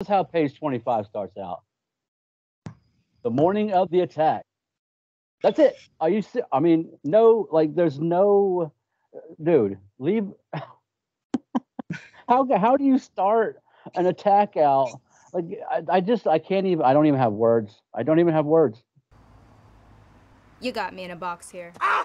is how page 25 starts out. The morning of the attack. That's it. Are you? Si- I mean, no. Like, there's no, dude. Leave. how how do you start an attack out? Like, I, I just I can't even. I don't even have words. I don't even have words. You got me in a box here. Ah!